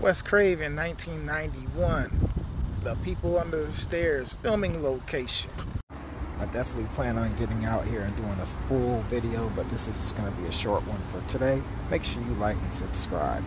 Wes Craven, 1991. The People Under the Stairs filming location. I definitely plan on getting out here and doing a full video, but this is just going to be a short one for today. Make sure you like and subscribe.